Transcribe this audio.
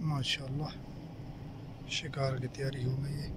ماشاءاللہ شکار کی تیاری ہو گئی ہے۔